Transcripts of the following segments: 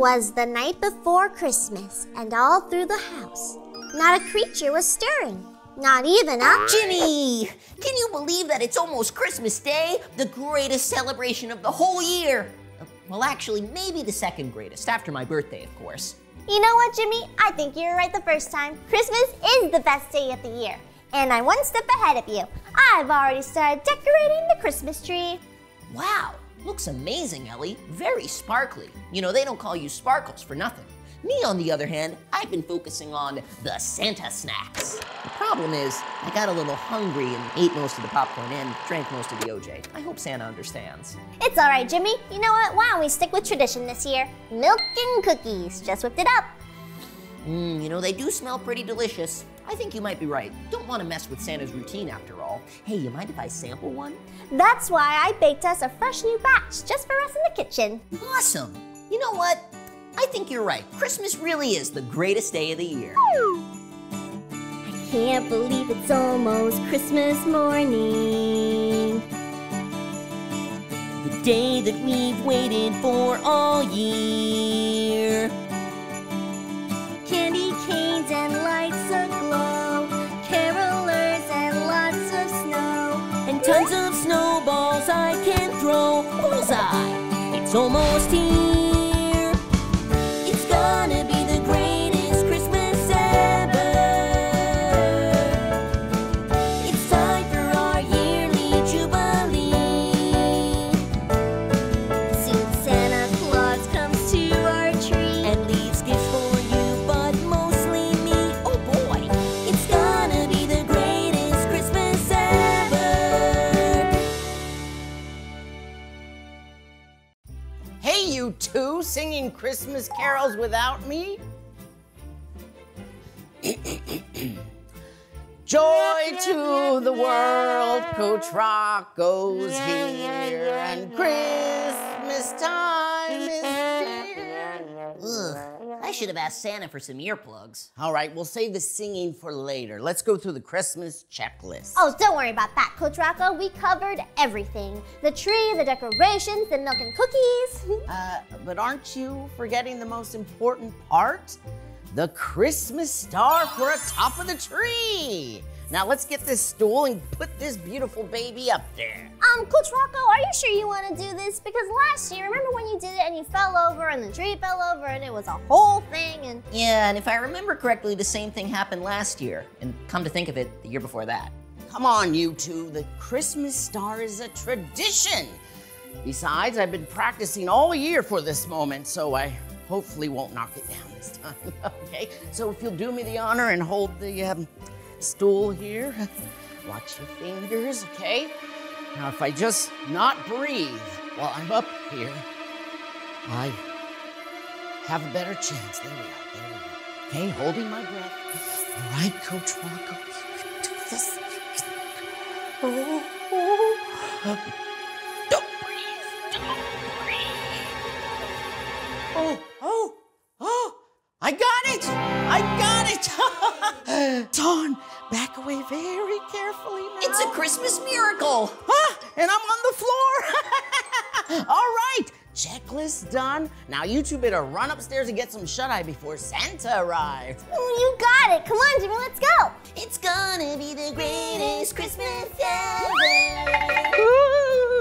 'Twas the night before Christmas, and all through the house, not a creature was stirring, not even a. Jimmy! Can you believe that it's almost Christmas Day? The greatest celebration of the whole year. Well, actually, maybe the second greatest, after my birthday, of course. You know what, Jimmy? I think you were right the first time. Christmas is the best day of the year. And I'm one step ahead of you. I've already started decorating the Christmas tree. Wow, looks amazing, Ellie. Very sparkly. You know, they don't call you Sparkles for nothing. Me, on the other hand, I've been focusing on the Santa snacks. The problem is, I got a little hungry and ate most of the popcorn and drank most of the OJ. I hope Santa understands. It's all right, Jimmy. You know what? Why don't we stick with tradition this year? Milk and cookies. Just whipped it up. Mmm, you know, they do smell pretty delicious. I think you might be right. Don't want to mess with Santa's routine after all. Hey, you mind if I sample one? That's why I baked us a fresh new batch just for us in the kitchen. Awesome! You know what? I think you're right. Christmas really is the greatest day of the year. I can't believe it's almost Christmas morning. The day that we've waited for all year. Candy canes and lights aglow, carolers and lots of snow. And tons of snowballs I can throw. Bullseye! It's almost here. Christmas carols without me? Joy to the world, Coach Rocco's here, and Christmas time is here. Ugh, I should have asked Santa for some earplugs. All right, we'll save the singing for later. Let's go through the Christmas checklist. Oh, don't worry about that, Coach Rocco. We covered everything the tree, the decorations, the milk and cookies. Uh, but aren't you forgetting the most important part? The Christmas star for atop of the tree. Now let's get this stool and put this beautiful baby up there. Um, Coach Rocco, are you sure you want to do this? Because last year, remember when you did it and you fell over and the tree fell over and it was a whole thing and. Yeah, and if I remember correctly, the same thing happened last year. And come to think of it, the year before that. Come on, you two. The Christmas star is a tradition. Besides, I've been practicing all year for this moment, so I hopefully won't knock it down this time. okay? So if you'll do me the honor and hold the um, stool here, watch your fingers, okay? Now, if I just not breathe while I'm up here, I have a better chance. There we are. There we go. Okay, holding my breath. All right, Coach Rocco. You can do this. Oh, oh. Don't breathe. Don't breathe. Oh, oh, oh. I got it. I got it. Dawn, back away very carefully now. It's a Christmas miracle! Ah, and I'm on the floor. All right, checklist done. Now you two better run upstairs and get some shut eye before Santa arrives. Ooh, you got it. Come on, Jimmy, let's go. It's gonna be the greatest Christmas ever! Jimmy.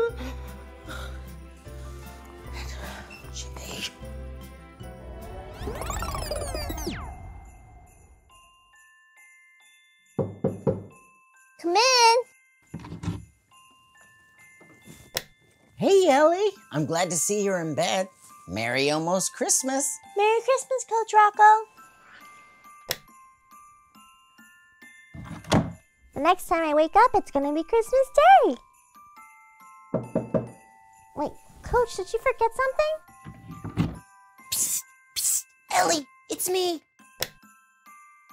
Come in. Hey, Ellie. I'm glad to see you're in bed. Merry almost Christmas. Merry Christmas, Coach Rocco. The next time I wake up, it's gonna be Christmas Day. Wait, Coach, did you forget something? Psst, psst, Ellie, it's me.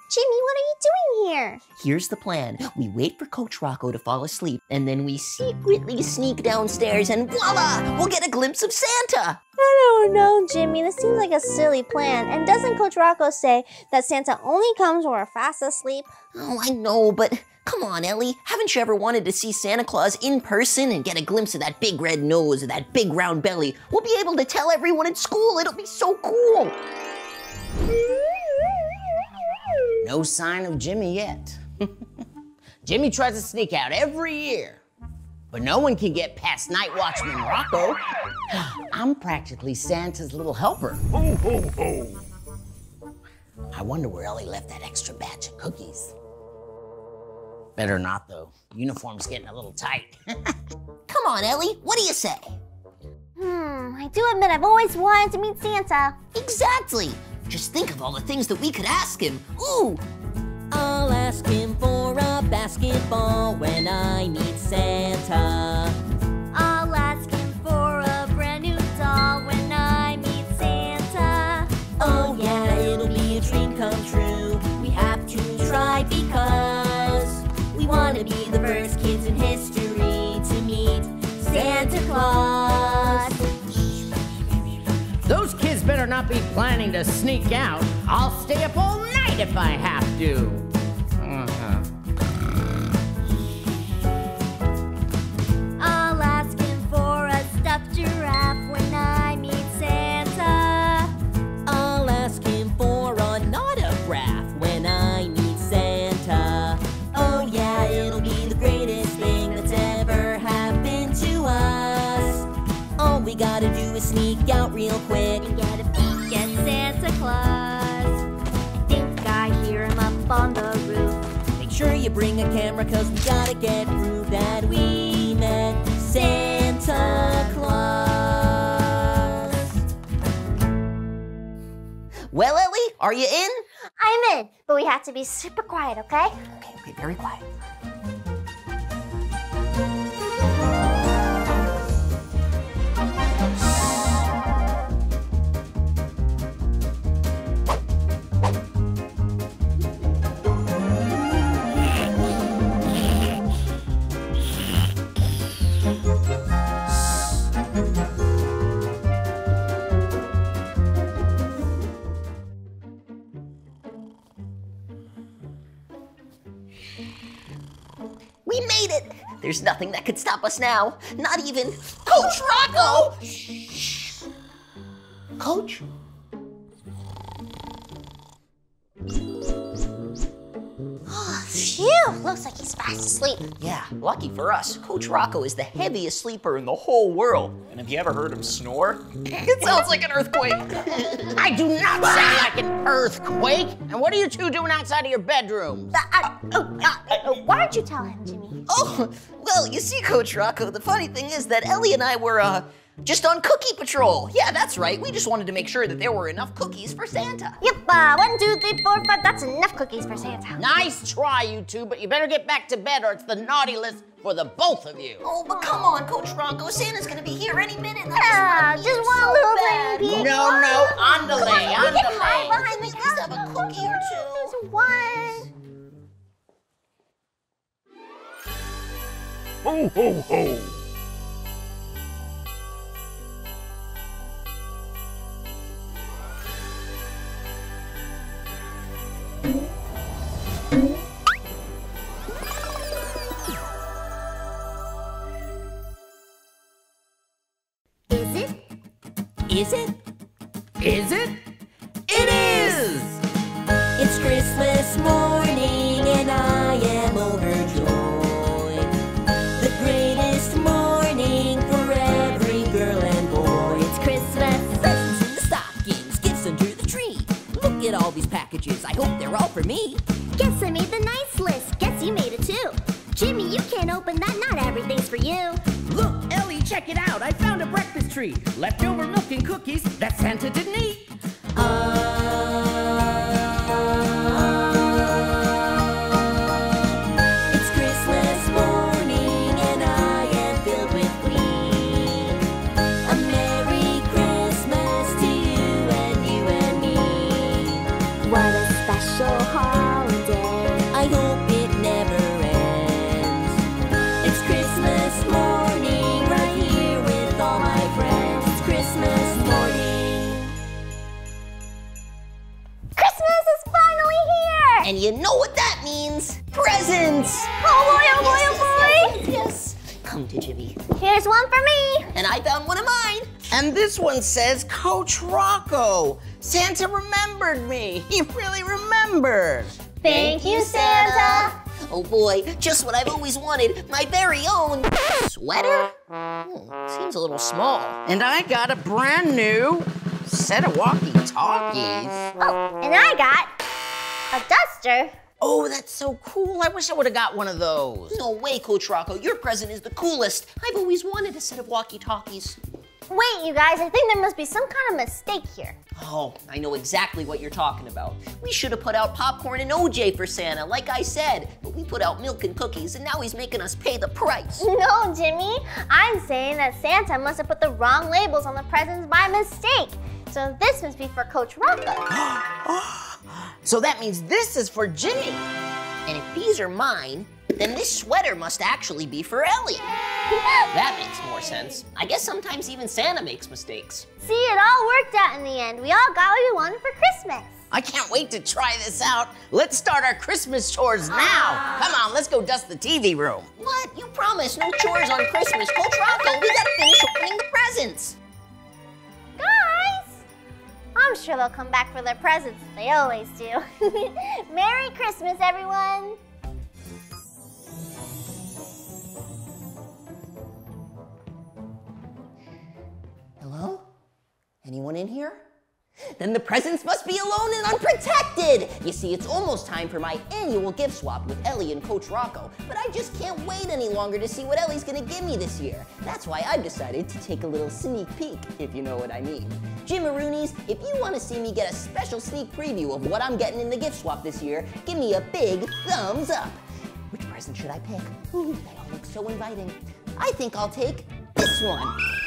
Jimmy, what are you doing here? Here's the plan. We wait for Coach Rocco to fall asleep, and then we secretly sneak downstairs, and voila! We'll get a glimpse of Santa! I don't know, Jimmy. This seems like a silly plan. And doesn't Coach Rocco say that Santa only comes when we're fast asleep? Oh, I know, but Come on, Ellie. Haven't you ever wanted to see Santa Claus in person and get a glimpse of that big red nose and that big round belly? We'll be able to tell everyone at school. It'll be so cool. No sign of Jimmy yet. Jimmy tries to sneak out every year, but no one can get past Night Watchman Rocco. I'm practically Santa's little helper. Ho, ho, ho. I wonder where Ellie left that extra batch of cookies. Better not, though. Uniform's getting a little tight. Come on, Ellie. What do you say? Hmm, I do admit I've always wanted to meet Santa. Exactly. Just think of all the things that we could ask him. Ooh, I'll ask him for a basketball when I meet Santa. Better not be planning to sneak out. I'll stay up all night if I have to. Sure you bring a camera cause we gotta get proof that we met Santa Claus. well, Ellie, are you in? I'm in, but we have to be super quiet, okay? Okay, okay, very quiet. There's nothing that could stop us now. Not even Coach Rocco! Shh. Coach? Phew, looks like he's fast asleep. Yeah, lucky for us, Coach Rocco is the heaviest sleeper in the whole world. And have you ever heard him snore? It sounds like an earthquake. I do not sound like an earthquake. And what are you two doing outside of your bedrooms? Uh, uh, oh, uh, uh, why don't you tell him, Jimmy? Oh, well, you see, Coach Rocco, the funny thing is that Ellie and I were, uh, just on cookie patrol. Yeah, that's right. We just wanted to make sure that there were enough cookies for Santa. Yep, uh, one, two, three, four, five. That's enough cookies for Santa. Nice try, you two, but you better get back to bed or it's the naughty list for the both of you. Oh, but come on, Coach Rocco. Santa's gonna be here any minute. and I Ah, just just one to little so bad. baby. No, no, on delay, on We can hide behind the At least have a cookie or two. Just one. Ho, ho, ho. Is it? Is it? It is! It's Christmas morning and I am overjoyed. The greatest morning for every girl and boy. It's Christmas. Presents in the stockings, gifts under the tree. Look at all these packages, I hope they're all for me. Guess I made the nice list. Guess you made it too. Jimmy, you can't open that. Not everything's for you. Look, Ellie, check it out. I found a breakfast treat. Leftover milk and cookies that Santa didn't eat. It's you know what that means? Presents! Oh boy, oh boy, oh boy! Yes, yes. Come to Jimmy. Here's one for me. And I found one of mine. And this one says Coach Rocco. Santa remembered me. He really remembered. Thank you, Santa. Oh boy, just what I've always wanted. My very own sweater? Hmm, seems a little small. And I got a brand new set of walkie-talkies. Oh, and I got a duster. Oh, that's so cool. I wish I would have got one of those. No way, Coach Rocco. Your present is the coolest. I've always wanted a set of walkie-talkies. Wait, you guys, I think there must be some kind of mistake here. Oh, I know exactly what you're talking about. We should have put out popcorn and OJ for Santa, like I said. But we put out milk and cookies, and now he's making us pay the price. No, Jimmy. I'm saying that Santa must have put the wrong labels on the presents by mistake. So this must be for Coach Rocco. So that means this is for Jimmy. And if these are mine, then this sweater must actually be for Ellie. That makes more sense. I guess sometimes even Santa makes mistakes. See, it all worked out in the end. We all got what we wanted for Christmas. I can't wait to try this out. Let's start our Christmas chores now. Come on, let's go dust the TV room. What? You promised no chores on Christmas. Coach Rocco, we gotta finish opening the presents. I'm sure they'll come back for their presents. They always do. Merry Christmas, everyone! Hello? Anyone in here? Then the presents must be alone and unprotected! You see, it's almost time for my annual gift swap with Ellie and Coach Rocco, but I just can't wait any longer to see what Ellie's gonna give me this year. That's why I've decided to take a little sneak peek, if you know what I mean. Jim Jimmaroonies, if you wanna see me get a special sneak preview of what I'm getting in the gift swap this year, give me a big thumbs up. Which present should I pick? Ooh, they all look so inviting. I think I'll take this one.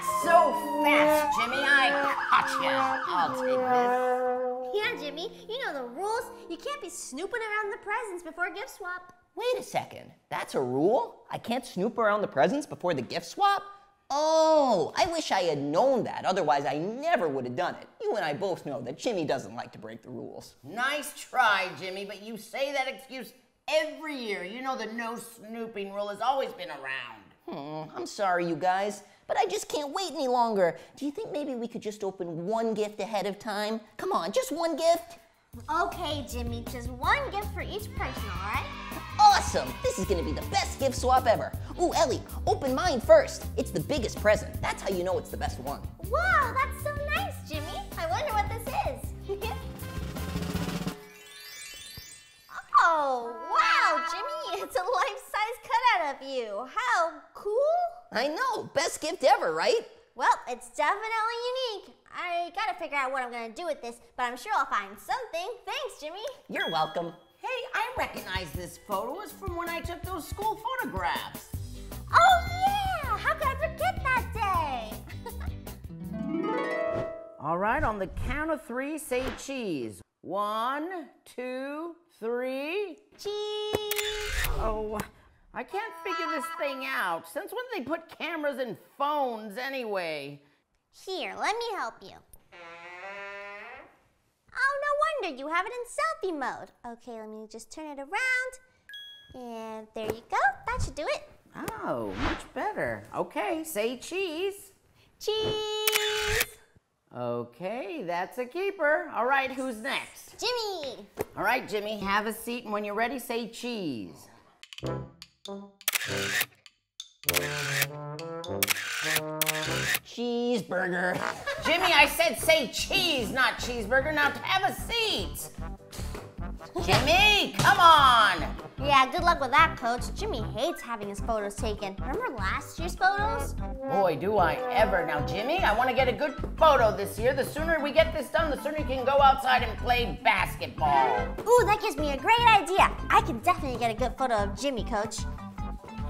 Not so fast, Jimmy. I caught ya. I'll take this. Yeah, Jimmy, you know the rules. You can't be snooping around the presents before gift swap. Wait a second. That's a rule? I can't snoop around the presents before the gift swap? Oh, I wish I had known that. Otherwise, I never would have done it. You and I both know that Jimmy doesn't like to break the rules. Nice try, Jimmy, but you say that excuse every year. You know the no snooping rule has always been around. Hmm, I'm sorry, you guys, but I just can't wait any longer. Do you think maybe we could just open one gift ahead of time? Come on, just one gift? Okay, Jimmy, just one gift for each person, all right? Awesome! This is gonna be the best gift swap ever. Ooh, Ellie, open mine first. It's the biggest present. That's how you know it's the best one. Wow, that's so nice, Jimmy. I wonder what this is. oh, wow, Jimmy, it's a life-size cutout of you. How cool. I know, best gift ever, right? Well, it's definitely unique. I gotta figure out what I'm gonna do with this, but I'm sure I'll find something. Thanks, Jimmy. You're welcome. Hey, I recognize this photo. It's from when I took those school photographs. Oh, yeah! How could I forget that day? All right, on the count of three, say cheese. One, two, three. Cheese! Oh, I can't figure this thing out. Since when they put cameras in phones anyway? Here, let me help you. Oh, no wonder you have it in selfie mode. Okay, let me just turn it around. And there you go. That should do it. Oh, much better. Okay, say cheese. Cheese! Okay, that's a keeper. All right, who's next? Jimmy! All right, Jimmy, have a seat, and when you're ready, say cheese. Cheeseburger. Jimmy, I said say cheese, not cheeseburger. Now have a seat. Jimmy, come on. Yeah, good luck with that, coach. Jimmy hates having his photos taken. Remember last year's photos? Boy, do I ever. Now, Jimmy, I want to get a good photo this year. The sooner we get this done, the sooner you can go outside and play basketball. Ooh, that gives me a great idea. I can definitely get a good photo of Jimmy, coach.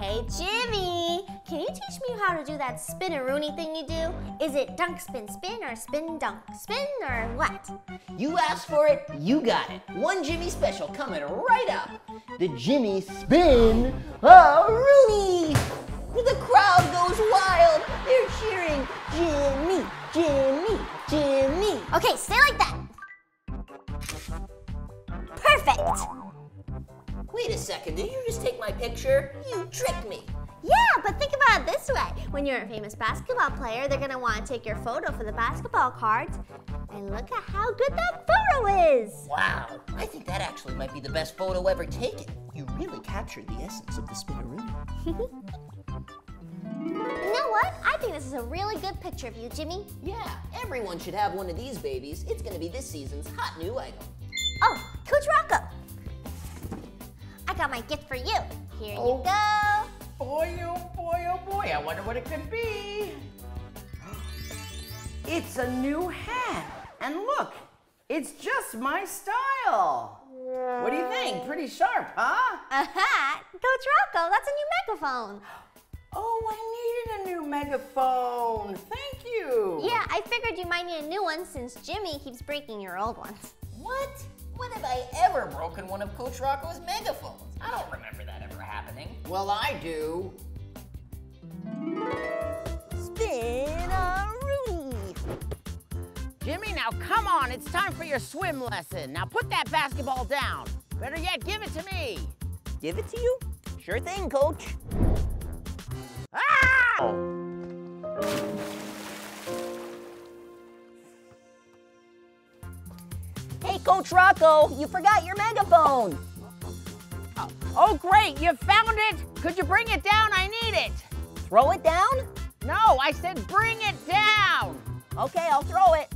Hey, Jimmy, can you teach me how to do that spin a rooney thing you do? Is it dunk, spin, spin, or spin, dunk, spin, or what? You asked for it, you got it. One Jimmy special coming right up. The Jimmy Spin a Rooney. The crowd goes wild. They're cheering, Jimmy, Jimmy, Jimmy. Okay, stay like that. Perfect. Wait a second, did you just take my picture? Yeah, but think about it this way. When you're a famous basketball player, they're gonna want to take your photo for the basketball cards. And look at how good that photo is. Wow, I think that actually might be the best photo ever taken. You really captured the essence of the spinneroonie. You know what? I think this is a really good picture of you, Jimmy. Yeah, everyone should have one of these babies. It's gonna be this season's hot new item. Oh, Coach Rocco. I got my gift for you. Here Oh. you go. Boy, oh boy, oh boy, I wonder what it could be. It's a new hat. And look, it's just my style. What do you think? Pretty sharp, huh? A hat? Coach Rocco, that's a new megaphone. Oh, I needed a new megaphone. Thank you. Yeah, I figured you might need a new one since Jimmy keeps breaking your old ones. What? When have I ever broken one of Coach Rocco's megaphones? I don't remember that ever happening. Well, I do. Spin-a-rooney. Jimmy, now come on. It's time for your swim lesson. Now put that basketball down. Better yet, give it to me. Give it to you? Sure thing, coach. Ah! Hey, Coach Rocco, you forgot your megaphone. Oh, great. You found it. Could you bring it down? I need it. Throw it down? No, I said bring it down. Okay, I'll throw it.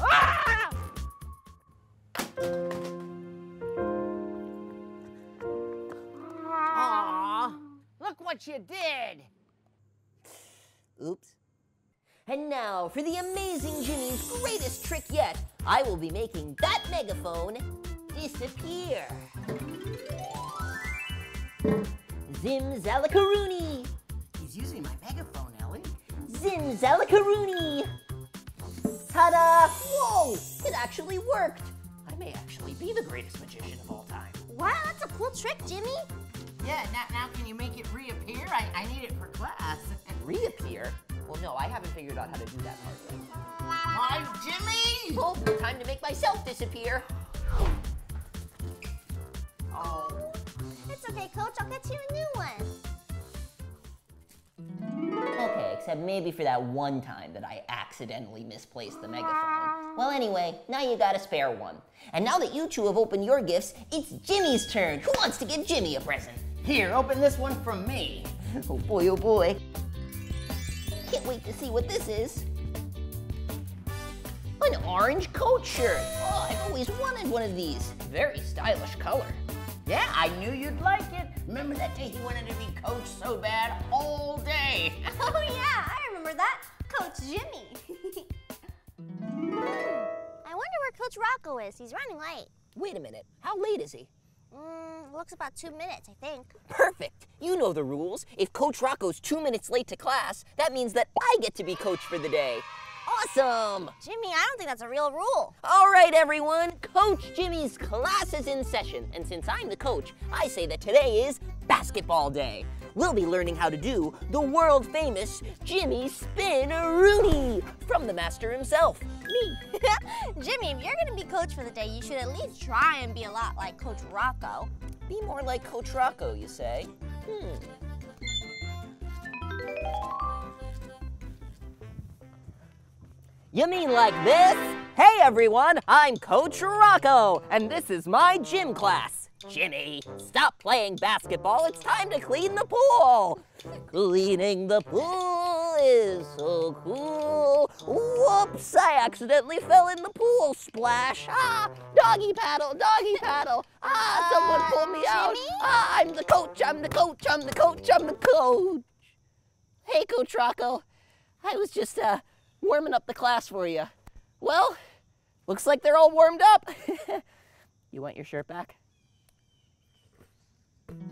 Ah! Aw, look what you did. Oops. And now for the amazing Jimmy's greatest trick yet. I will be making that megaphone disappear. Zim Zalakaroonie! He's using my megaphone, Ellie. Zim Zalakaroonie! Ta-da! Whoa! It actually worked! I may actually be the greatest magician of all time. Wow, that's a cool trick, Jimmy. Yeah, now, now can you make it reappear? I, I need it for class. Reappear? Well, no, I haven't figured out how to do that part yet. Why, Jimmy? Oh, time to make myself disappear. Oh. It's okay, Coach. I'll get you a new one. Okay, except maybe for that one time that I accidentally misplaced the megaphone. Well, anyway, now you got a spare one. And now that you two have opened your gifts, it's Jimmy's turn. Who wants to give Jimmy a present? Here, open this one from me. Oh boy, oh boy. Can't wait to see what this is. An orange coat shirt. Oh, I've always wanted one of these. Very stylish color. Yeah, I knew you'd like it. Remember that day he wanted to be coach so bad all day? Oh, yeah, I remember that. Coach Jimmy. I wonder where Coach Rocco is. He's running late. Wait a minute. How late is he? Mm, looks about two minutes, I think. Perfect. You know the rules. If Coach Rocco's two minutes late to class, that means that I get to be coach for the day. Awesome! Jimmy, I don't think that's a real rule. All right, everyone. Coach Jimmy's class is in session, and since I'm the coach, I say that today is basketball day. We'll be learning how to do the world famous Jimmy Spin Rooney from the master himself, me. Jimmy, if you're going to be coach for the day, you should at least try and be a lot like Coach Rocco. Be more like Coach Rocco, you say? Hmm. You mean like this? Hey everyone, I'm Coach Rocco, and this is my gym class. Jimmy, stop playing basketball. It's time to clean the pool. Cleaning the pool is so cool. Whoops, I accidentally fell in the pool. Splash. Ah, doggy paddle, doggy paddle. Ah, someone pull me out. Ah, I'm the coach, I'm the coach, I'm the coach, I'm the coach. Hey, Coach Rocco. I was just uh, warming up the class for you. Well, looks like they're all warmed up. you want your shirt back?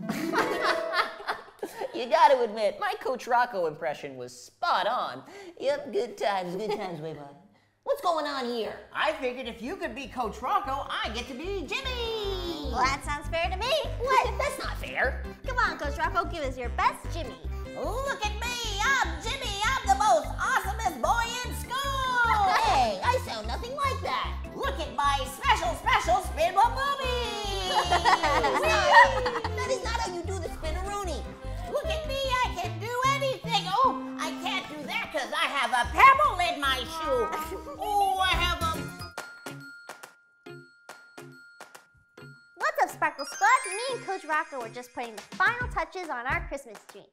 you got to admit, my Coach Rocco impression was spot on. Yep, good times, good times, way bud. What's going on here? I figured if you could be Coach Rocco, I get to be Jimmy. Well, that sounds fair to me. What? That's not fair. Come on, Coach Rocco, give us your best Jimmy. Look at me. I'm Jimmy. I'm the most awesomest boy in school. Hey, I sound nothing like that. Look at my special, special spin my boobies! that is not how you do the spinneroonie. Look at me, I can do anything. Oh, I can't do that because I have a pebble in my shoe. oh, I have a... What's up, Sparkle Squad? Me and Coach Rocco were just putting the final touches on our Christmas tree.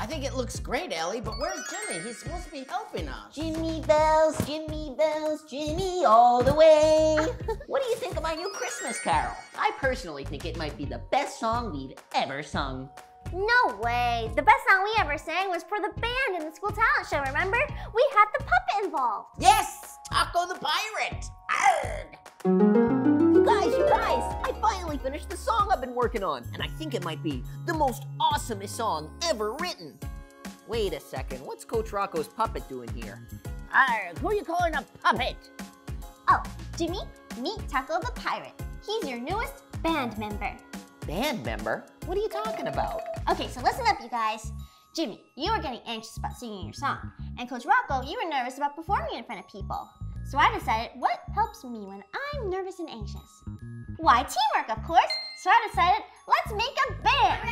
I think it looks great, Ellie, but where's Jimmy? He's supposed to be helping us. Jimmy bells, Jimmy bells, Jimmy all the way. what do you think of my new Christmas carol? I personally think it might be the best song we've ever sung. No way! The best song we ever sang was for the band in the school talent show, remember? We had the puppet involved. Yes, Taco the Pirate. Arrgh. Finished the song I've been working on, and I think it might be the most awesomest song ever written. Wait a second, what's Coach Rocco's puppet doing here? Arrgh, who are you calling a puppet? Oh, Jimmy, meet Taco the Pirate. He's your newest band member. Band member? What are you talking about? Okay, so listen up, you guys. Jimmy, you were getting anxious about singing your song, and Coach Rocco, you were nervous about performing in front of people. So I decided, what helps me when I'm nervous and anxious? Why, teamwork, of course. So I decided, let's make a band.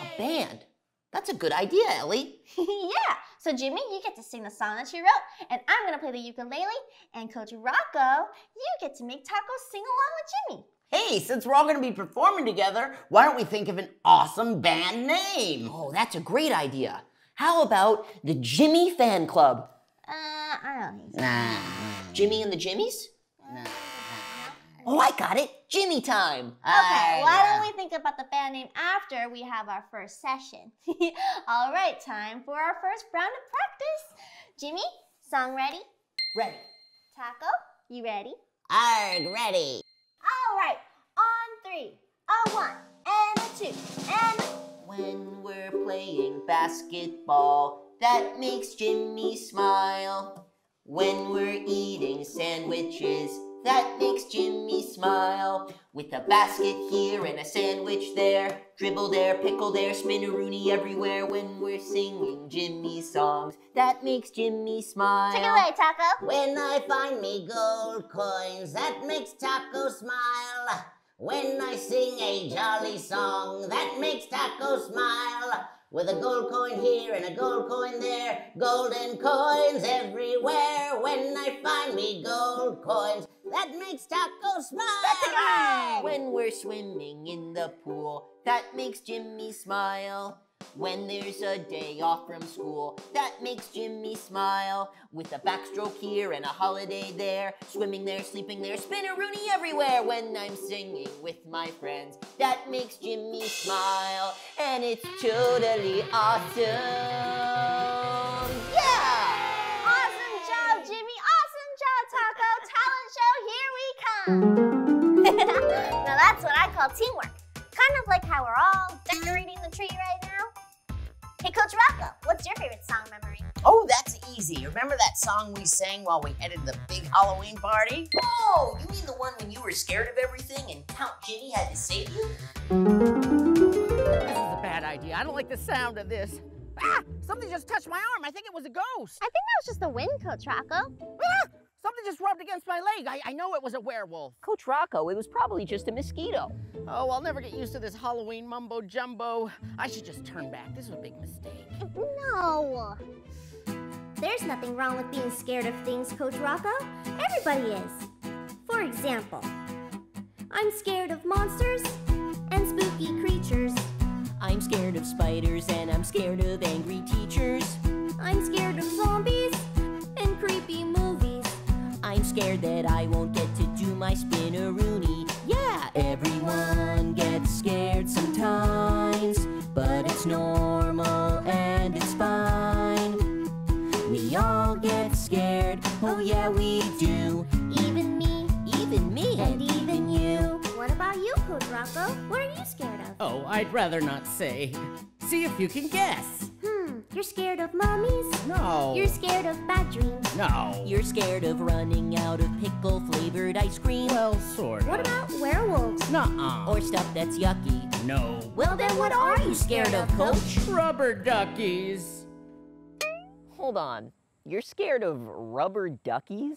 A band? That's a good idea, Ellie. yeah. So Jimmy, you get to sing the song that you wrote, and I'm gonna play the ukulele. And Coach Rocco, you get to make Taco sing along with Jimmy. Hey, since we're all going to be performing together, why don't we think of an awesome band name? Oh, that's a great idea. How about the Jimmy Fan Club? Uh, I don't think. Nah. Jimmy and the Jimmies? Oh, I got it. Jimmy time. Okay, why don't we think about the band name after we have our first session? All right, time for our first round of practice. Jimmy, song ready? Ready. Taco, you ready? Arg, ready. All right, on three, a one, and a two, and a... When we're playing basketball, that makes Jimmy smile. When we're eating sandwiches, that makes Jimmy smile. With a basket here and a sandwich there, dribble there, pickle there, spinneroony everywhere. When we're singing Jimmy songs, that makes Jimmy smile. Take it away, Taco. When I find me gold coins, that makes Taco smile. When I sing a jolly song, that makes Taco smile. With a gold coin here and a gold coin there, golden coins everywhere. When I find me gold coins, that makes Taco smile. When we're swimming in the pool, that makes Jimmy smile. When there's a day off from school, that makes Jimmy smile. With a backstroke here and a holiday there, swimming there, sleeping there, spinneroony everywhere. When I'm singing with my friends, that makes Jimmy smile. And it's totally awesome. Yeah! Awesome job, Jimmy. Awesome job, Taco. Talent show, here we come. now that's what I call teamwork. Kind of like how we're all decorating the tree right now. Hey, Coach Rocco, what's your favorite song memory? Oh, that's easy. Remember that song we sang while we headed to the big Halloween party? Oh, you mean the one when you were scared of everything and Count Jimmy had to save you? This is a bad idea. I don't like the sound of this. Ah! Something just touched my arm. I think it was a ghost. I think that was just the wind, Coach Rocco. Ah! Something just rubbed against my leg. I, I know it was a werewolf. Coach Rocco, it was probably just a mosquito. Oh, I'll never get used to this Halloween mumbo jumbo. I should just turn back. This was a big mistake. No. There's nothing wrong with being scared of things, Coach Rocco. Everybody is. For example, I'm scared of monsters and spooky creatures. I'm scared of spiders and I'm scared of angry teachers. I'm scared of zombies and creepy movies. I'm scared that I won't get to do my spinneroony. Yeah, everyone gets scared sometimes, but it's normal and it's fine. We all get scared, oh yeah, we do. Even me Even me and even you. What about you, Coach Rocco? What are you scared of? Oh, I'd rather not say. See if you can guess. You're scared of mummies? No. You're scared of bad dreams? No. You're scared of running out of pickle flavored ice cream well, sort of. What about werewolves? Nuh-uh. or stuff that's yucky. no. Well, then what are you scared of, Coach? Rubber duckies. Hold on. You're scared of rubber duckies?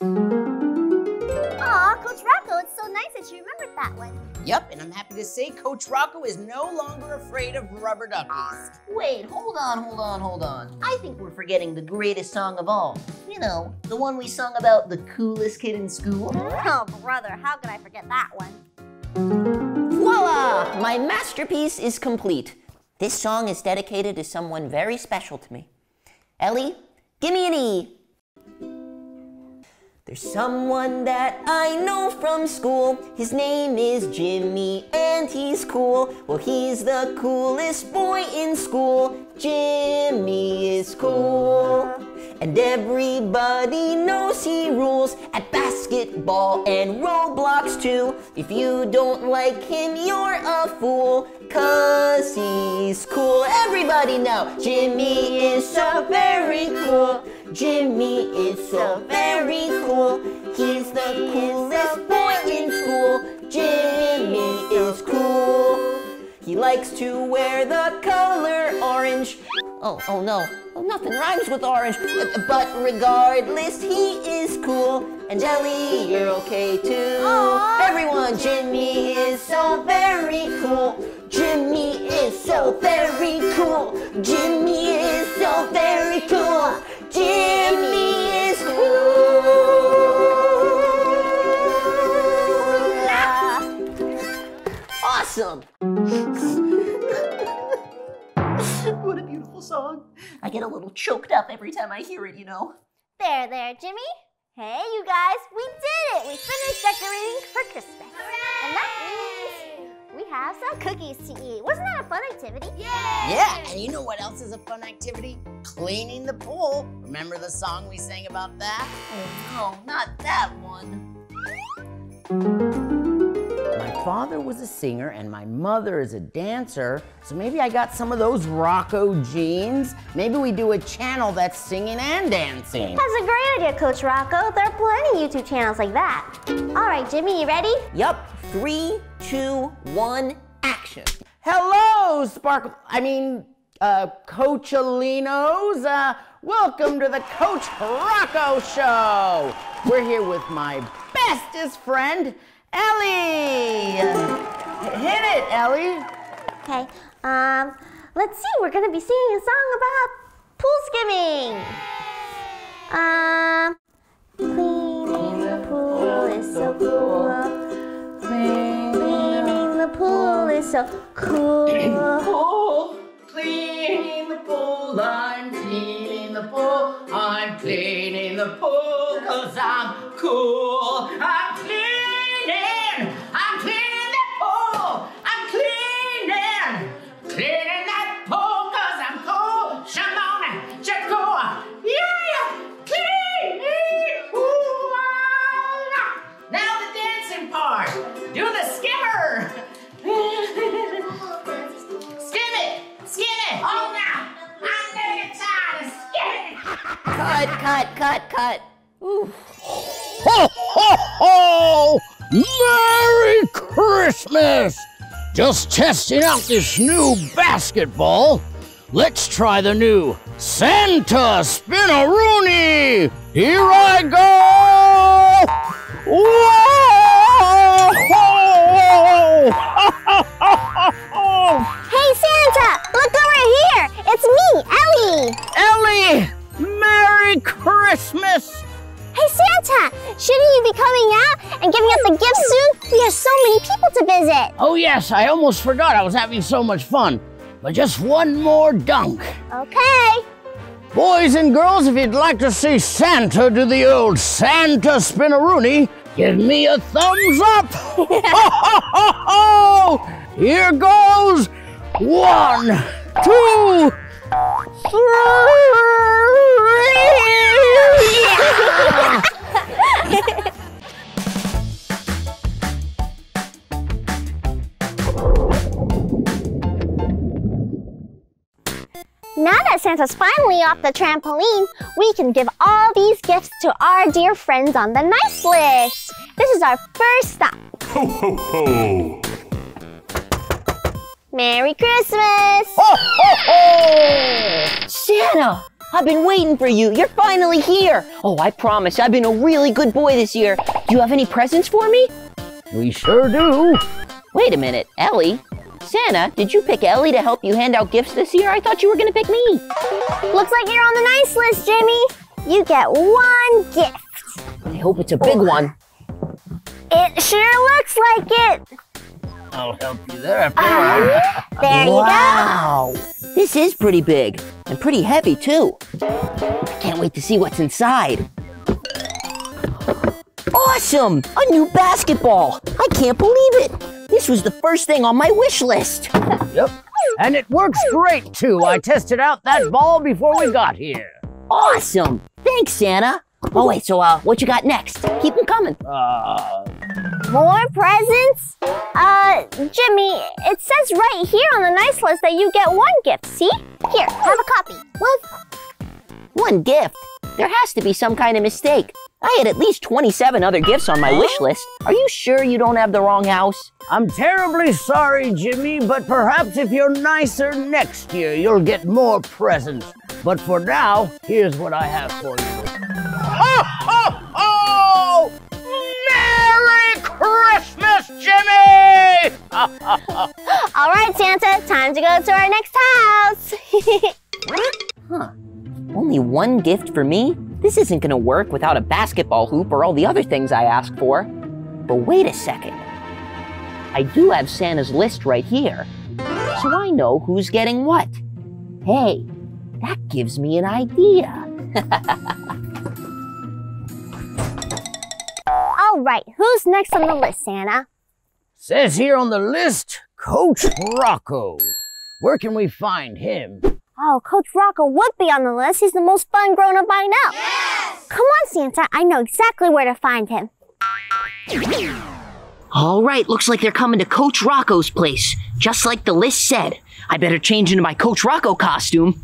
Aw, Coach Rocco, it's so nice that you remembered that one. Yep, and I'm happy to say Coach Rocco is no longer afraid of rubber duckies. Wait, hold on, hold on, hold on. I think we're forgetting the greatest song of all. You know, the one we sung about the coolest kid in school. Oh, brother, how could I forget that one? Voila! My masterpiece is complete. This song is dedicated to someone very special to me. Ellie, give me an E. There's someone that I know from school. His name is Jimmy and he's cool. Well, he's the coolest boy in school. Jimmy is cool. And everybody knows he rules at basketball and Roblox too. If you don't like him, you're a fool. Cause he's cool. Everybody now, Jimmy is so very cool. Jimmy is so very cool. He's the coolest boy in school. Jimmy is cool. He likes to wear the color orange. Oh, oh no. Oh, nothing rhymes with orange. But regardless, he is cool. And Ellie, you're okay too. Aw. Everyone, Jimmy is so very cool. Jimmy is so very cool. Jimmy time I hear it, you know. There, there, Jimmy. Hey, you guys, we did it! We finished decorating for Christmas. Hooray! And that means we have some cookies to eat. Wasn't that a fun activity? Yeah! Yeah, and you know what else is a fun activity? Cleaning the pool. Remember the song we sang about that? Oh no, not that one. My father was a singer and my mother is a dancer, so maybe I got some of those Rocco genes. Maybe we do a channel that's singing and dancing. That's a great idea, Coach Rocco. There are plenty of YouTube channels like that. All right, Jimmy, you ready? Yup. Three, two, one, action. Hello, Sparkle. I mean, uh, Coachalinos. Uh, welcome to the Coach Rocco Show. We're here with my bestest friend, Ellie. Hit it, Ellie. Okay, um, let's see. We're gonna be singing a song about pool skimming. Um, cleaning the pool is so cool. Cleaning the pool is so cool. pool, cleaning the pool, I'm cleaning the pool, I'm cleaning the pool, cause I'm cool. I'm cleaning, I'm cleaning the pool, I'm cleaning, cleaning testing out this new basketball. Let's try the new Santa Spinaroonie! Here I go! Whoa! Hey, Santa, look over here. It's me, Ellie. Ellie! Merry Christmas! Hey, Santa, shouldn't you be coming out and giving us a to visit. Oh, yes, I almost forgot I was having so much fun. But just one more dunk. Okay. Boys and girls, if you'd like to see Santa do the old Santa Spinaroonie, give me a thumbs up. ho, ho, ho, ho! Here goes one, two, three. Now that Santa's finally off the trampoline, we can give all these gifts to our dear friends on the nice list. This is our first stop. Ho, ho, ho. Merry Christmas! Ho, ho, ho! Santa, I've been waiting for you. You're finally here. Oh, I promise I've been a really good boy this year. Do you have any presents for me? We sure do. Wait a minute, Ellie? Santa, did you pick Ellie to help you hand out gifts this year? I thought you were gonna pick me. Looks like you're on the nice list, Jimmy. You get one gift. I hope it's a big one. It sure looks like it. I'll help you there. Ah, there you go. Wow! This is pretty big and pretty heavy too. I can't wait to see what's inside. Awesome! A new basketball! I can't believe it! This was the first thing on my wish list. Yep. And it works great too. I tested out that ball before we got here. Awesome! Thanks, Santa. Oh wait, so uh, what you got next? Keep them coming. Uh. More presents? Uh, Jimmy, it says right here on the nice list that you get one gift. See? Here, have a copy. What? One gift? There has to be some kind of mistake. I had at least 27 other gifts on my wish list. Are you sure you don't have the wrong house? I'm terribly sorry, Jimmy, but perhaps if you're nicer next year, you'll get more presents. But for now, here's what I have for you. Ho, ho, ho! Merry Christmas, Jimmy! All right, Santa, time to go to our next house. Huh. Only one gift for me? This isn't gonna work without a basketball hoop or all the other things I asked for. But wait a second. I do have Santa's list right here, so I know who's getting what. Hey, that gives me an idea. All right, who's next on the list, Santa? Says here on the list, Coach Rocco. Where can we find him? Oh, Coach Rocco would be on the list. He's the most fun grown up I know. Yes! Come on, Santa. I know exactly where to find him. All right, looks like they're coming to Coach Rocco's place, just like the list said. I better change into my Coach Rocco costume.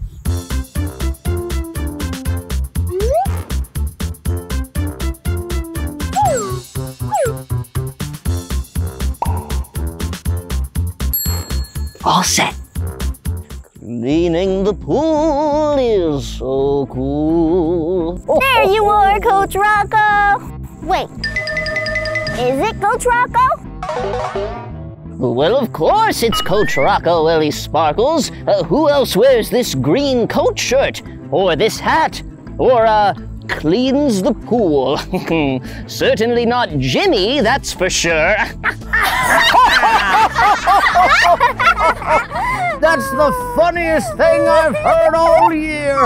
All set. Meaning the pool is so cool. Oh, There you are, Coach Rocco. Wait, is it Coach Rocco? Well, of course it's Coach Rocco, Ellie Sparkles. Uh, who else wears this green coat shirt? Or this hat? Or, uh, cleans the pool? Certainly not Jimmy, that's for sure. That's the funniest thing I've heard all year.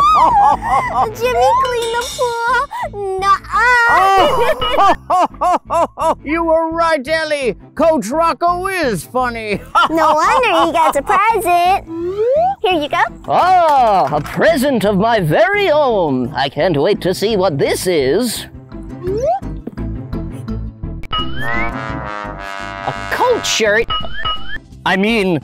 Jimmy cleaned the pool? Nuh-uh. you were right, Ellie. Coach Rocco is funny. no wonder he got a present. Here you go. Ah, a present of my very own. I can't wait to see what this is. A coat shirt? I mean,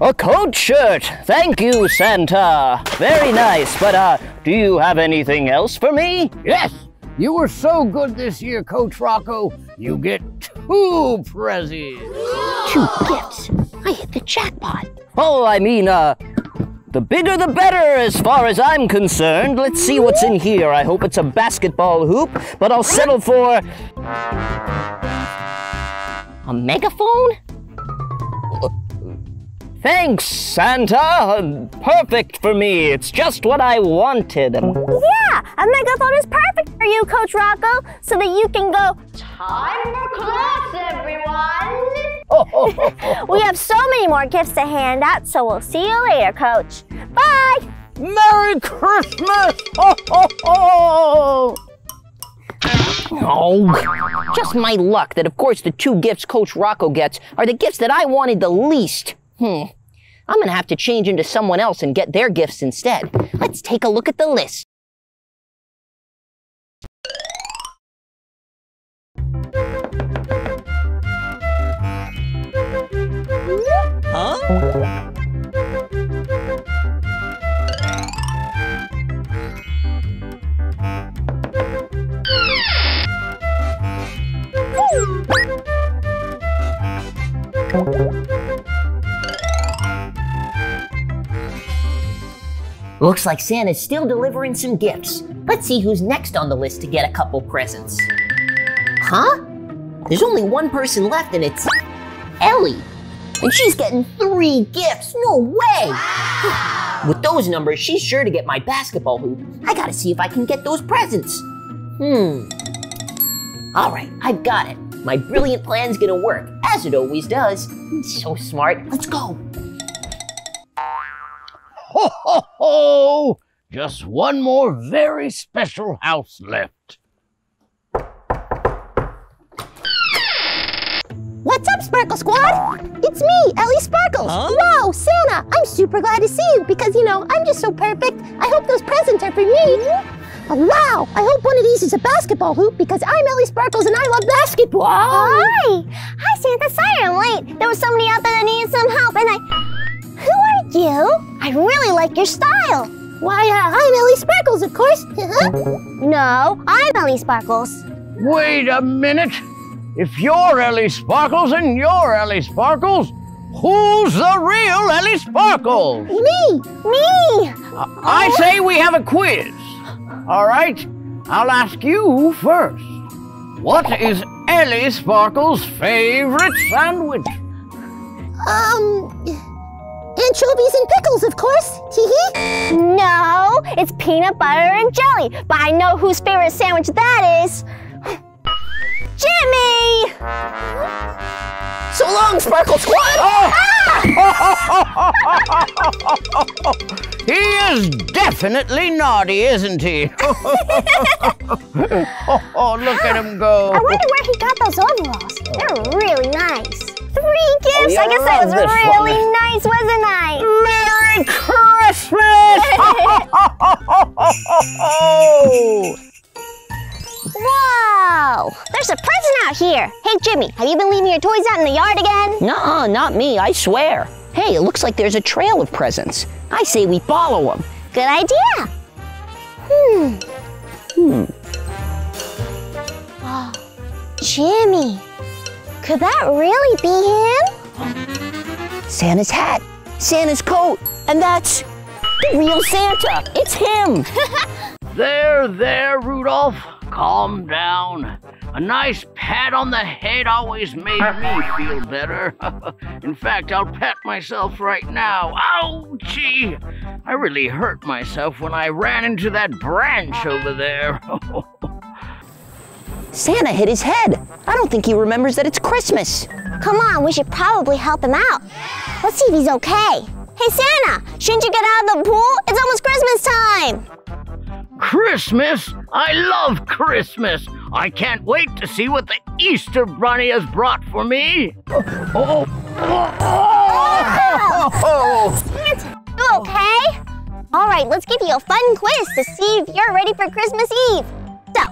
a coat shirt. Thank you, Santa. Very nice, but uh, do you have anything else for me? yes, you were so good this year, Coach Rocco. You get two presents. Two gifts. I hit the jackpot. Oh, I mean, uh, the bigger the better as far as I'm concerned. Let's see what's in here. I hope it's a basketball hoop, but I'll settle for. A megaphone? Thanks, Santa. Perfect for me. It's just what I wanted. Yeah, a megaphone is perfect for you, Coach Rocco, so that you can go, Time for class, everyone! we have so many more gifts to hand out, so we'll see you later, Coach. Bye! Merry Christmas! Ho, ho, ho! Oh, just my luck that, of course, the two gifts Coach Rocco gets are the gifts that I wanted the least. Hmm. I'm gonna have to change into someone else and get their gifts instead. Let's take a look at the list. Looks like Santa's still delivering some gifts. Let's see who's next on the list to get a couple presents. Huh? There's only one person left and it's Ellie. And she's getting three gifts. No way. With those numbers, she's sure to get my basketball hoop. I gotta see if I can get those presents. Hmm. All right, I've got it. My brilliant plan's gonna work, as it always does. So smart. Let's go. Ho, ho, ho! Just one more very special house left. What's up, Sparkle Squad? It's me, Ellie Sparkles. Wow, Santa, I'm super glad to see you because, you know, I'm just so perfect. I hope those presents are for me. Oh, wow, I hope one of these is a basketball hoop because I'm Ellie Sparkles and I love basketball. Hi! Hi, Santa. Sorry I'm late. There was somebody out there that needed some help, and I. Who are you? I really like your style. Why, uh, I'm Ellie Sparkles, of course. No, I'm Ellie Sparkles. Wait a minute. If you're Ellie Sparkles and you're Ellie Sparkles, who's the real Ellie Sparkles? me, Me! I say we have a quiz. All right, I'll ask you first. What is Ellie Sparkles' favorite sandwich? um, anchovies and pickles, of course. Hee hee. No, it's peanut butter and jelly, but I know whose favorite sandwich that is. Jimmy! So long, Sparkle Squad! Oh! Ah! He is definitely naughty, isn't he? oh, look at ah! him go. I wonder where he got those overalls. They're really nice. Three gifts? yeah, I guess that was really one. nice, wasn't I? Merry Christmas! Whoa! There's a present out here. Hey, Jimmy, have you been leaving your toys out in the yard again? Nuh-uh, not me, I swear. Hey, it looks like there's a trail of presents. I say we follow them. Good idea. Hmm. Hmm. Oh, Jimmy, could that really be him? Santa's hat, Santa's coat, and that's the real Santa. It's him. There, there, Rudolph. Calm down. A nice pat on the head always made me feel better. In fact, I'll pat myself right now. Ouchie! I really hurt myself when I ran into that branch over there. Santa hit his head. I don't think he remembers that it's Christmas. Come on, we should probably help him out. Let's see if he's okay. Hey, Santa, shouldn't you get out of the pool? It's almost Christmas time. Christmas? I love Christmas. I can't wait to see what the Easter Bunny has brought for me. Oh, oh. oh. Santa, you okay? All right, let's give you a fun quiz to see if you're ready for Christmas Eve. So,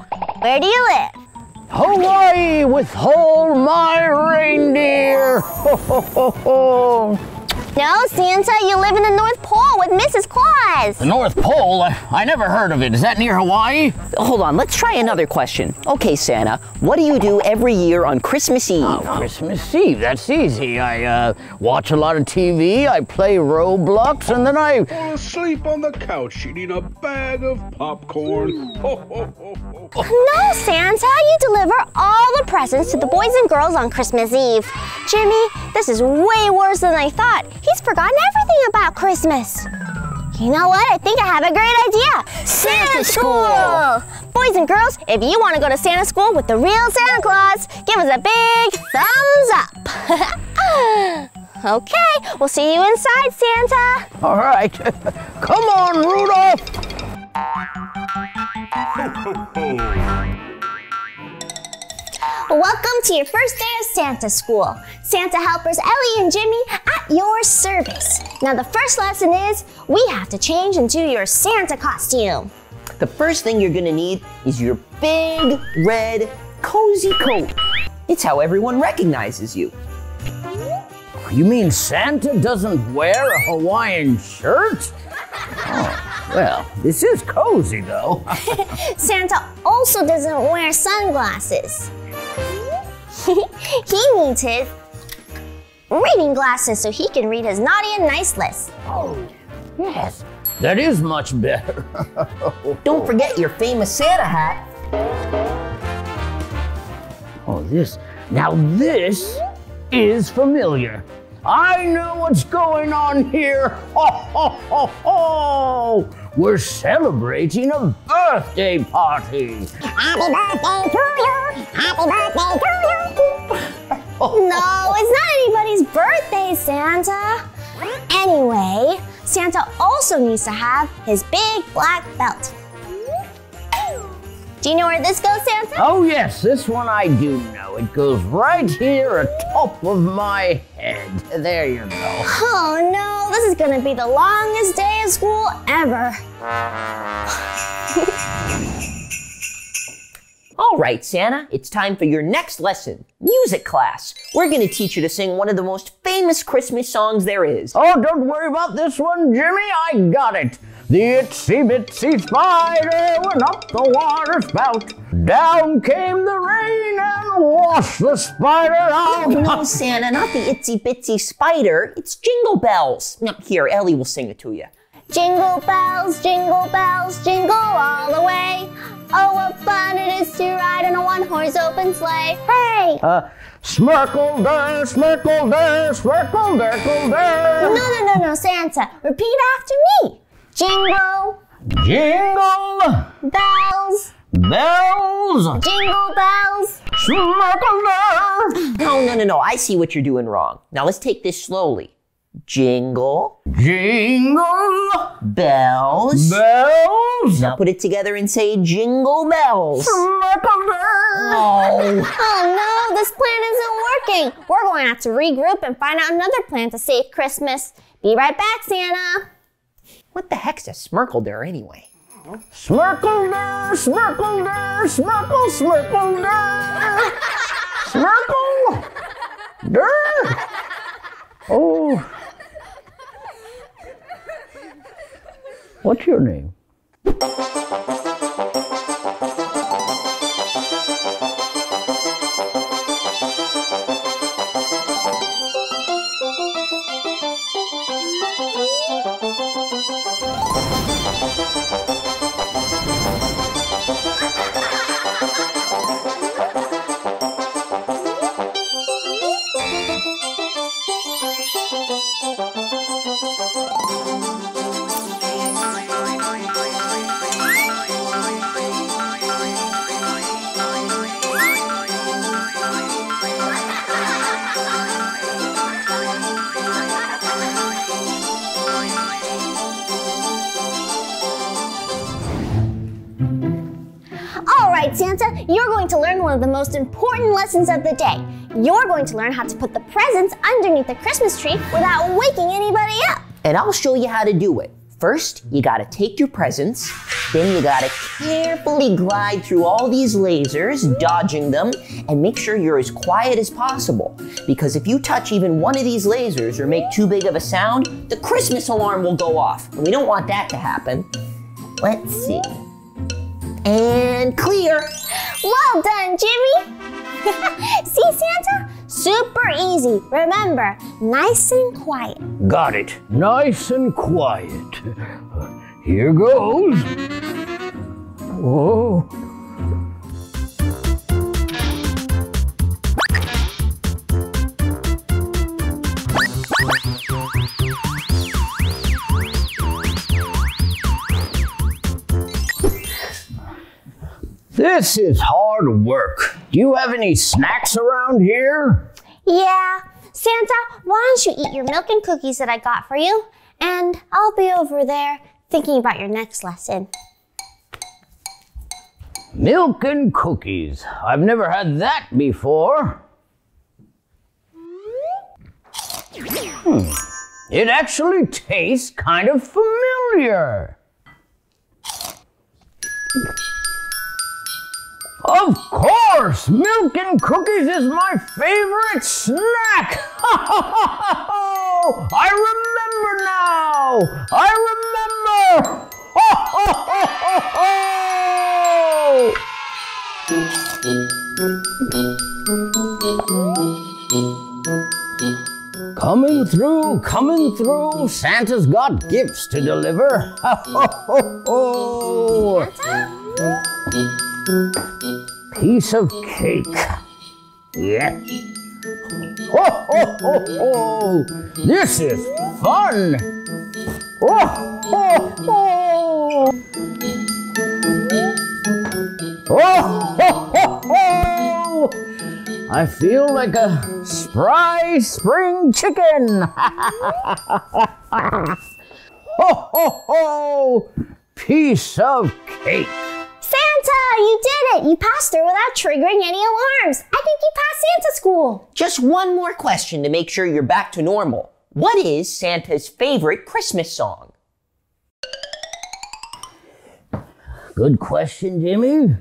where do you live? Hawaii with all my reindeer. Ho, ho, ho, ho. No, Santa, you live in the North Pole with Mrs. Claus. The North Pole? I, I never heard of it. Is that near Hawaii? Hold on, let's try another question. Okay, Santa, what do you do every year on Christmas Eve? Oh, Christmas Eve. That's easy. I uh, watch a lot of TV, I play Roblox, and then I. Fall asleep on the couch eating a bag of popcorn. Ho, ho, ho, ho. No, Santa, you deliver all the presents to the boys and girls on Christmas Eve. Jimmy, this is way worse than I thought. He's forgotten everything about Christmas. You know what? I think I have a great idea. Santa School! Boys and girls, if you want to go to Santa School with the real Santa Claus, give us a big thumbs up. okay, we'll see you inside, Santa. All right. Come on, Rudolph. Welcome to your first day of Santa School. Santa helpers Ellie and Jimmy at your service. Now, the first lesson is we have to change into your Santa costume. The first thing you're gonna need is your big red cozy coat. It's how everyone recognizes you. You mean Santa doesn't wear a Hawaiian shirt? Oh, well, this is cozy though. Santa also doesn't wear sunglasses. he needs his reading glasses so he can read his naughty and nice list. Oh, yes, that is much better. Don't forget your famous Santa hat. Oh, this. Now this is familiar. I know what's going on here. Ho, ho, ho, ho! We're celebrating a birthday party. Happy birthday to you! Happy birthday to you! No, it's not anybody's birthday, Santa. Anyway, Santa also needs to have his big black belt. Do you know where this goes, Santa? Oh, yes, this one I do know. It goes right here atop of my head. There you go. Oh no, this is gonna be the longest day of school ever. All right, Santa, it's time for your next lesson music class. We're going to teach you to sing one of the most famous Christmas songs there is. Oh, don't worry about this one, Jimmy. I got it. The itsy bitsy spider went up the water spout. Down came the rain and washed the spider out. No, Santa, not the itsy bitsy spider. It's Jingle Bells. Now, here, Ellie will sing it to you. Jingle bells, jingle bells, jingle all the way. Oh, what fun it is to ride in a one-horse open sleigh. Hey! Uh, smirkle there, smirkle there, smirkle there, No, no, no, no, Santa. Repeat after me. Jingle Jingle bells, bells, jingle bells. smirkle there. No, no, no, no. I see what you're doing wrong. Now, let's take this slowly. Jingle Jingle bells. bells, Now put it together and say Jingle Bells. smirkle there. Oh. Oh no, this plan isn't working. We're going to have to regroup and find out another plan to save Christmas. Be right back, Santa. What the heck's a smirkle there anyway? Smirkle there, smirkle there, smirkle, smirkle there. Smirkle there. Oh. What's your name? One of the most important lessons of the day. You're going to learn how to put the presents underneath the Christmas tree without waking anybody up. And I'll show you how to do it. First, you gotta take your presents, then you gotta carefully glide through all these lasers, dodging them, and make sure you're as quiet as possible. Because if you touch even one of these lasers or make too big of a sound, the Christmas alarm will go off. And we don't want that to happen. Let's see. And clear. Well done, Jimmy. See, Santa? Super easy. Remember, nice and quiet. Got it. Nice and quiet. Here goes. Whoa. This is hard work. Do you have any snacks around here? Yeah. Santa, why don't you eat your milk and cookies that I got for you? And I'll be over there thinking about your next lesson. Milk and cookies. I've never had that before. Hmm. It actually tastes kind of familiar. Of course, milk and cookies is my favorite snack. I remember now. I remember. Coming through, coming through. Santa's got gifts to deliver. Piece of cake. Yeah. Ho, ho, ho, ho! This is fun! Oh, ho, ho! Oh, ho, ho, ho! I feel like a spry spring chicken! ho, ho, ho! Piece of cake! Santa, you did it! You passed through without triggering any alarms. I think you passed Santa school. Just one more question to make sure you're back to normal. What is Santa's favorite Christmas song? Good question, Jimmy.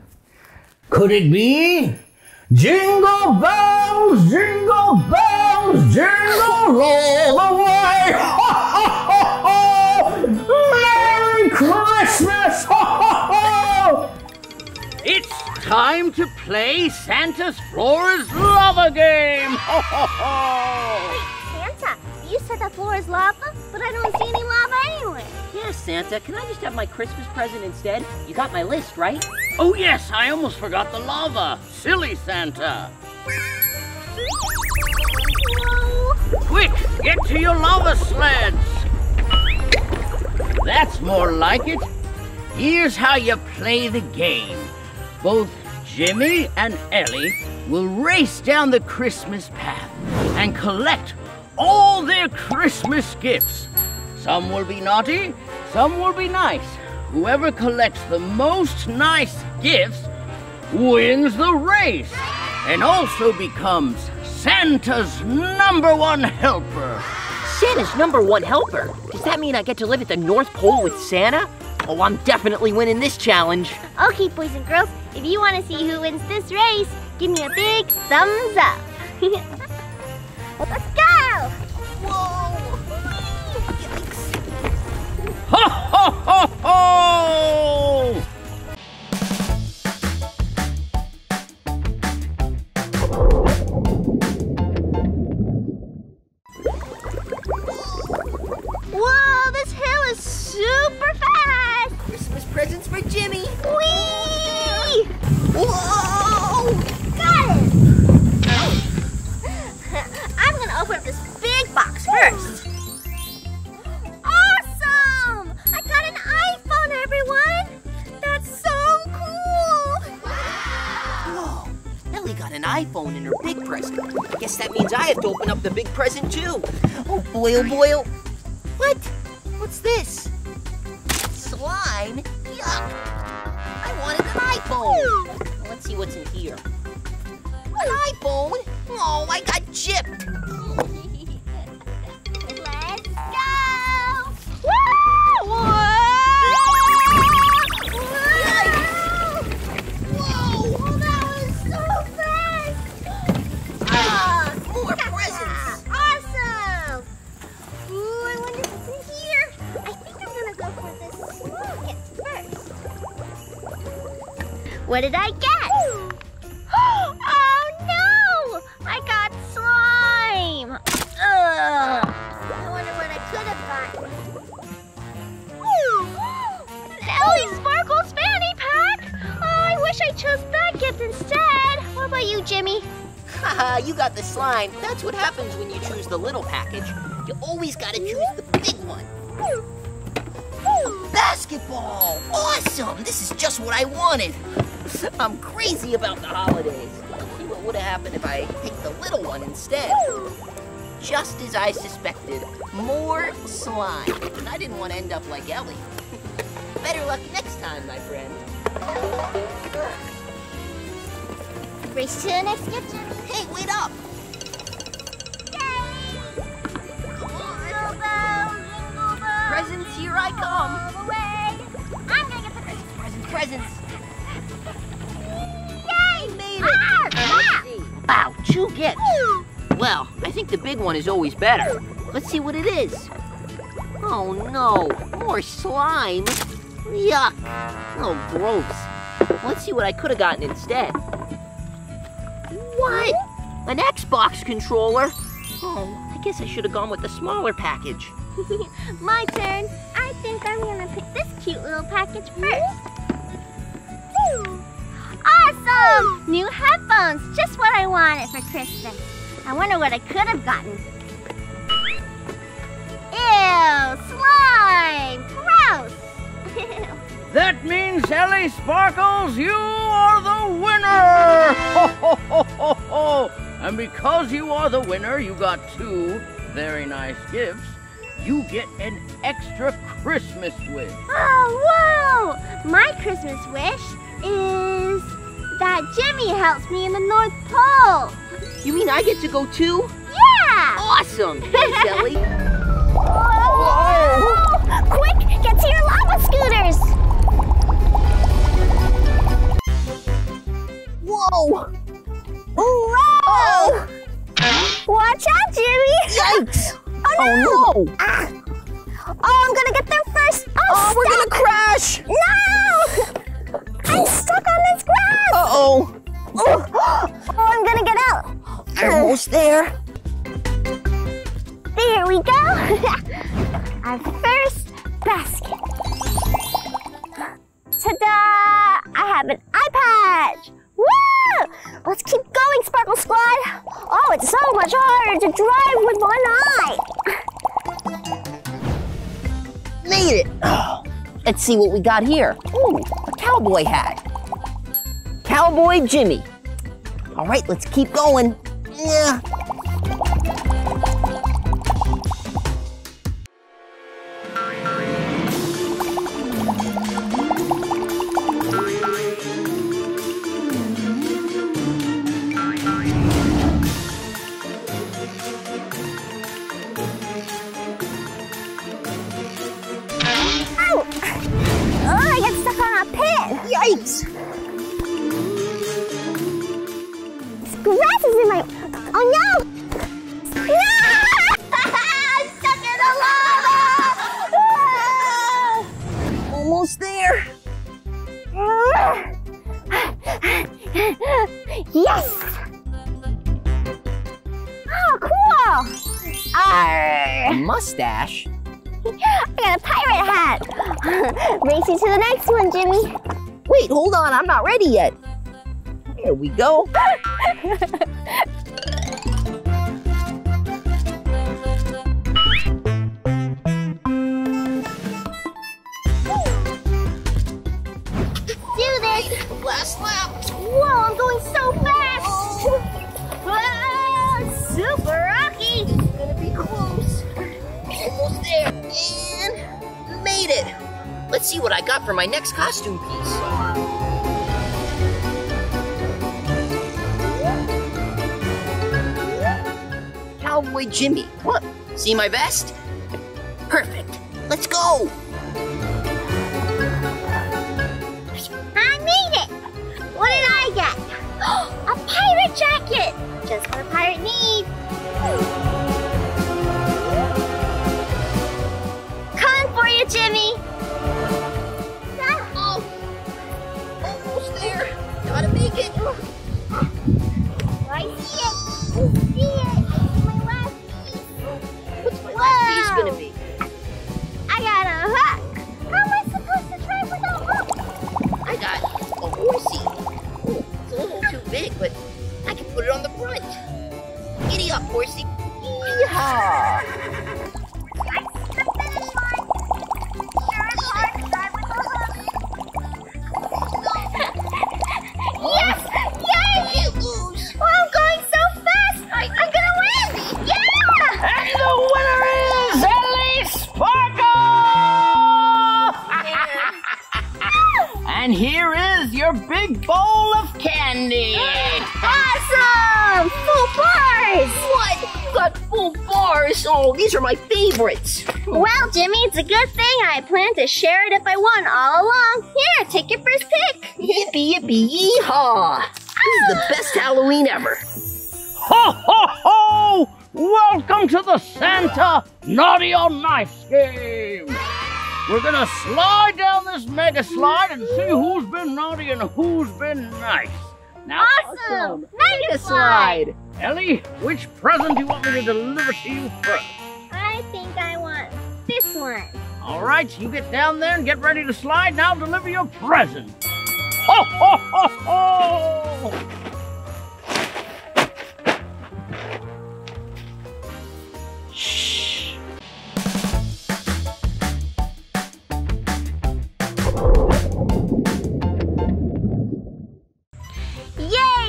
Could it be Jingle bells, jingle bells, jingle all the way? Ho, ho, ho, ho! Merry Christmas! Ho, ho, ho! It's time to play Santa's Floor is Lava Game! Ho, ho, ho! Wait, Santa, you said the floor is lava, but I don't see any lava anywhere. Yeah, Santa, can I just have my Christmas present instead? You got my list, right? Oh, yes, I almost forgot the lava. Silly Santa. Quick, get to your lava sleds. That's more like it. Here's how you play the game. Both Jimmy and Ellie will race down the Christmas path and collect all their Christmas gifts. Some will be naughty, some will be nice. Whoever collects the most nice gifts wins the race and also becomes Santa's number one helper. Santa's number one helper. Does that mean I get to live at the North Pole with Santa? Oh, I'm definitely winning this challenge. Okay, boys and girls, if you want to see who wins this race, give me a big thumbs up. Let's go! Whoa! Ho ho ho ho! Oh boy, happens when you choose the little package. You always gotta choose the big one. Basketball! Awesome! This is just what I wanted. I'm crazy about the holidays. See what would have happened if I picked the little one instead. Just as I suspected, more slime. And I didn't want to end up like Ellie. Better luck next time, my friend. Race to the next Jimmy. Hey, wait up! Here I come. all the way. I'm gonna get the Christmas. Presents, presents. Yay! Made Ah, ah. Wow, two gifts. Well, I think the big one is always better. Let's see what it is. Oh no, more slime. Yuck. Oh, gross. Let's see what I could have gotten instead. What? An Xbox controller? Oh, I guess I should have gone with the smaller package. My turn. I think I'm gonna pick this cute little package first. Hmm. Awesome! New headphones, just what I wanted for Christmas. I wonder what I could have gotten. Ew, slime! Gross! That means, Ellie Sparkles, you are the winner! And because you are the winner, you got two very nice gifts. You get an extra Christmas wish. oh, whoa! My Christmas wish is that Jimmy helps me in the North Pole. You mean I get to go too? Yeah! Awesome! Thanks, Ellie. Whoa! Quick, get to your lava scooters! Oh see what we got here. Ooh, a cowboy hat. Cowboy Jimmy. All right, let's keep going. Next costume piece. Cowboy Jimmy. What? See my vest? These are my favorites. Well, Jimmy, it's a good thing I plan to share it if I won all along. Here, take your first pick. Yippee yippee yeehaw! This is the best Halloween ever. Ho ho ho! Welcome to the Santa Naughty or Nice game. We're gonna slide down this mega slide and see who's been naughty and who's been nice. Now, Awesome! Mega slide! Ellie, which present do you want me to deliver to you first? I think I want this one. All right, you get down there and get ready to slide, Now deliver your present. Ho, ho, ho, ho!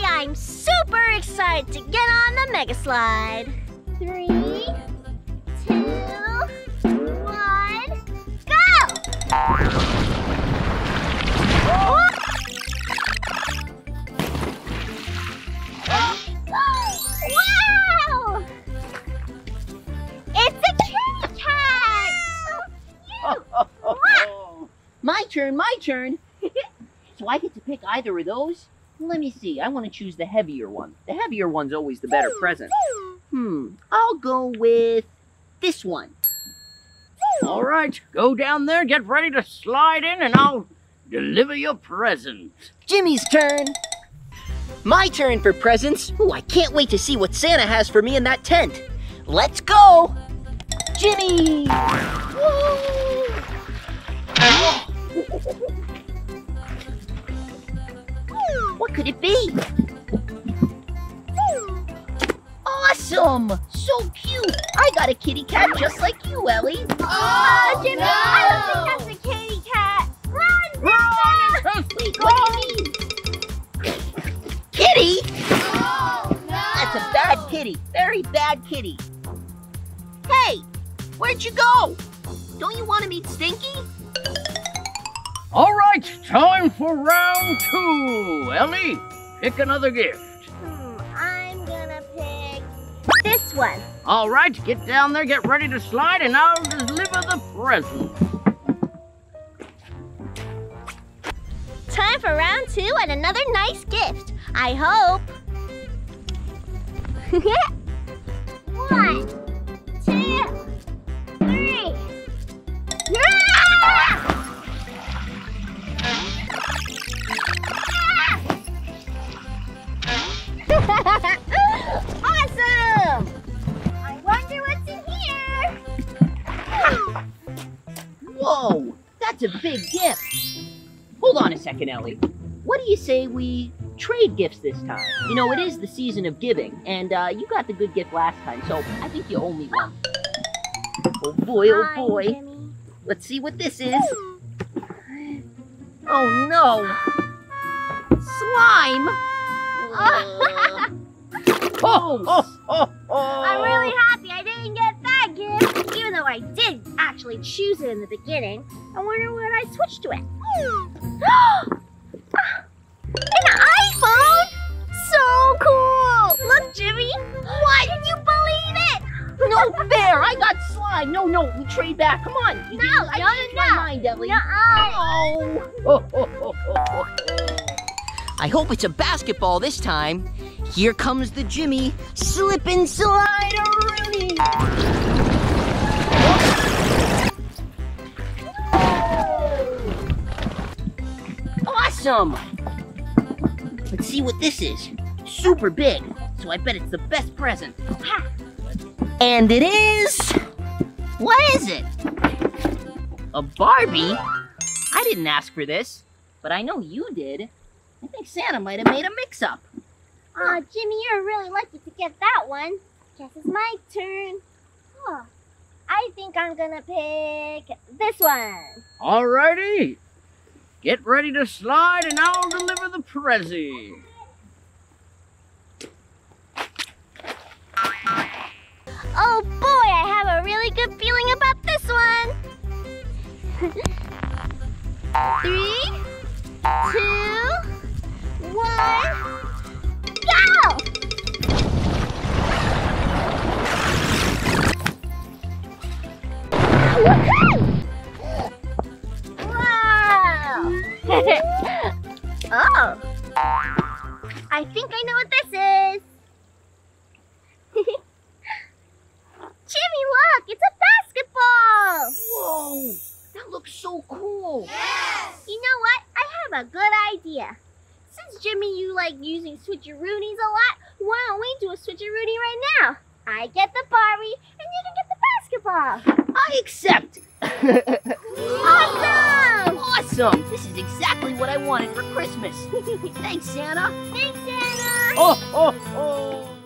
I'm super excited to get on the mega slide. Three, my turn, my turn. so I get to pick either of those? Let me see. I want to choose the heavier one. The heavier one's always the better present. Hmm. I'll go with this one. All right, go down there, get ready to slide in, and I'll deliver your presents. Jimmy's turn. My turn for presents. Ooh, I can't wait to see what Santa has for me in that tent. Let's go! Jimmy! What could it be? Awesome! So cute! I got a kitty cat just like you, Ellie. Oh, ah, Jimmy, I don't think that's a kitty cat. Run, Run! Wait, what do you mean? Kitty? Oh, no. That's a bad kitty. Very bad kitty. Hey, where'd you go? Don't you want to meet Stinky? All right, time for round two. Ellie, pick another gift. One. All right, get down there, get ready to slide, and I'll deliver the present. Time for round two and another nice gift. I hope. One, two, Whoa, that's a big gift. Hold on a second, Ellie. What do you say we trade gifts this time? You know, it is the season of giving, and uh, you got the good gift last time, so I think you owe me one. Oh boy, oh boy. Let's see what this is. Oh no! Slime! Oh, oh, oh, oh. I'm really happy I didn't get gift, even though I did actually choose it in the beginning. I wonder when I switched to it. An iPhone? So cool! Look, Jimmy. What? Can you believe it? no fair! I got slime! No, no, we trade back. Come on! You No, I no, changed no, my no. mind, Ellie. Oh. Oh, oh, oh, oh, oh. I hope it's a basketball this time. Here comes the Jimmy slip and slide Rooney. Awesome! Let's see what this is. Super big, so I bet it's the best present. Ha! And it is. What is it? A Barbie? I didn't ask for this, but I know you did. I think Santa might have made a mix up. Aw, Jimmy, you're really lucky to get that one. Guess it's my turn. Huh. I think I'm gonna pick this one. All righty. Get ready to slide, and I'll deliver the prezi. Oh boy, I have a really good feeling about this one. Three, two, one, go! Woohoo! oh, I think I know what this is. Jimmy, look! It's a basketball! Whoa, that looks so cool. Yes! You know what? I have a good idea. Since Jimmy, you like using switcheroonies a lot, why don't we do a switcheroony right now? I get the Barbie, and you can get the basketball. I accept. Awesome! Awesome! This is exactly what I wanted for Christmas. Thanks, Santa. Thanks, Santa. Oh, oh, oh.